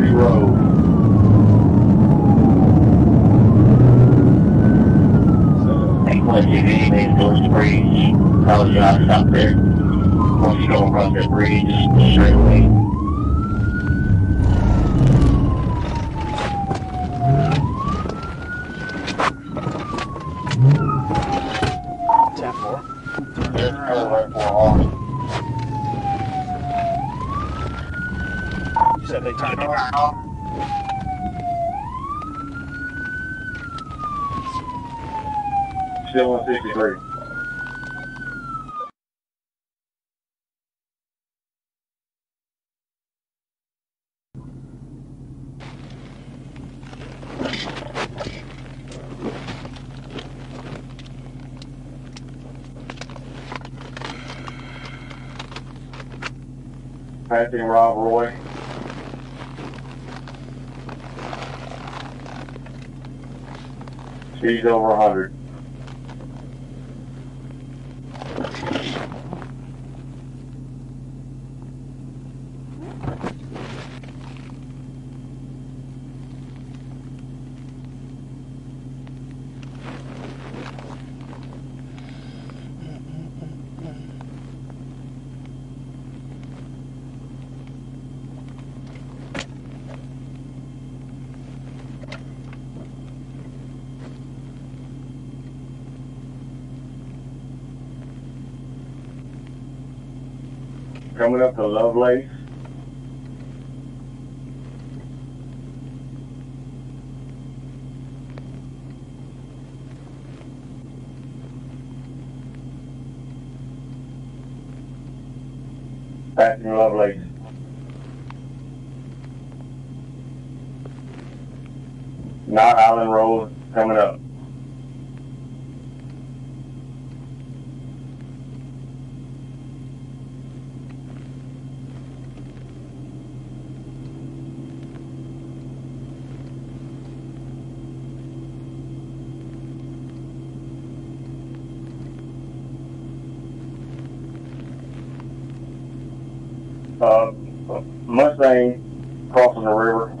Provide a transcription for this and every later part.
Harvey Road. You made those bridge, probably not stop there. Once you go across the straight away. Ten four. Just go right for Harvey. You said they timed out. Still on 63. Passing Rob Roy. Speed's over 100. Coming up to Lovelace. Passing Lovelace. Not Island Road coming up. Uh, Mustang crossing the river.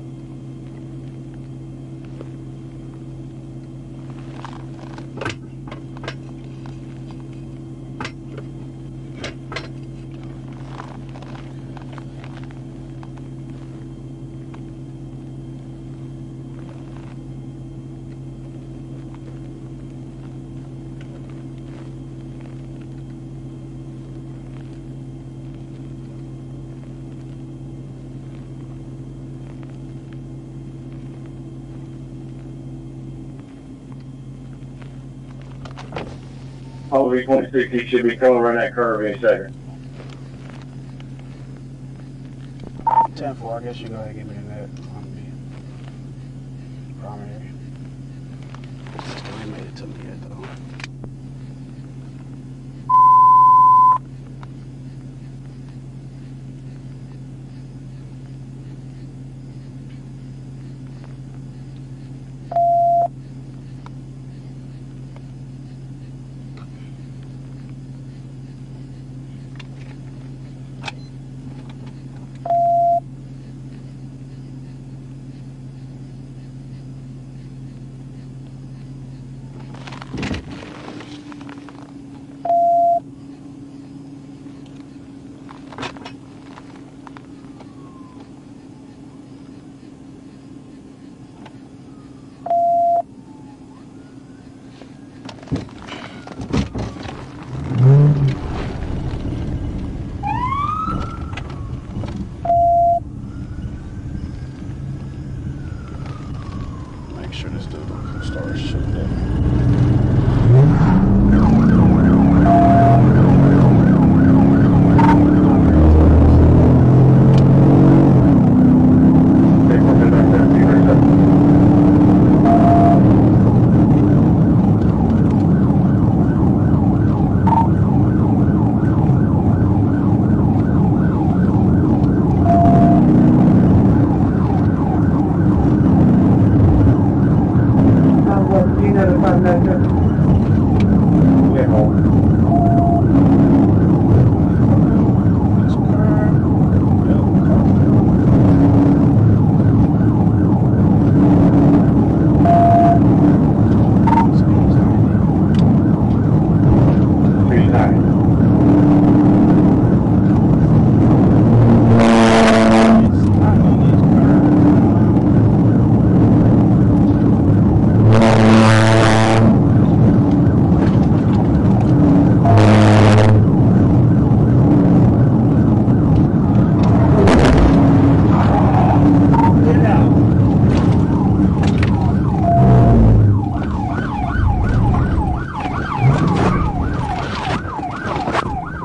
Hopefully 2060 should be coming around that curve any second. Ten four. I guess you go ahead and give me make sure this dude starts shooting start shooting. Thank you.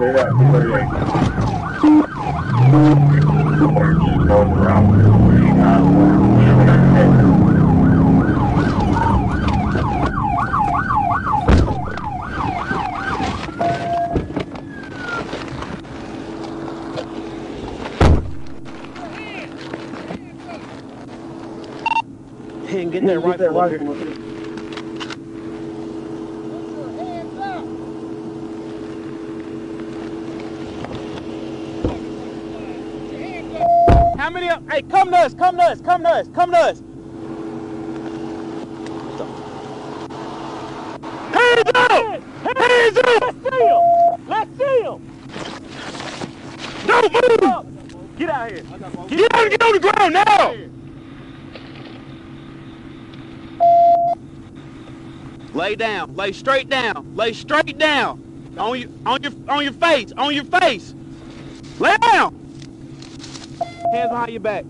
Just go around. Uh, He that rifle up here. How many of, hey, come to us, come to us, come to us, come to us. Hands up! Hands up! Let's see him! Let's see him! Don't move! Get out here. Get out and get on the ground now! Lay down. Lay straight down. Lay straight down. On your on your on your face. On your face. Lay down. Hands behind your back.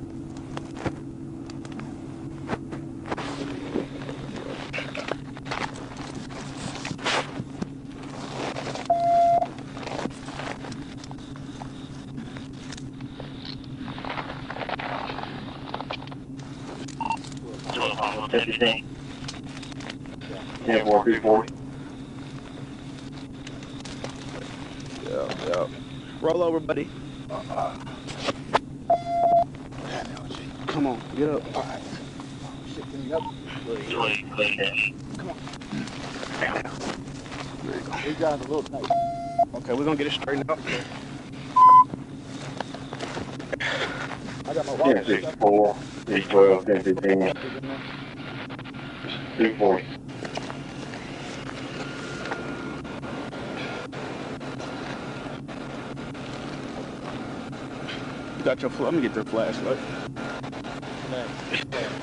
Fifty-six. Ten four two forty. Yeah, yeah. Roll over, buddy. Uh-huh. Come on, get up. Twenty, twenty. Okay, we're gonna get it straightened out. Ten six four. Ten twelve. Ten fifteen. Two forty. You got your Let me get their flashlight. Yeah.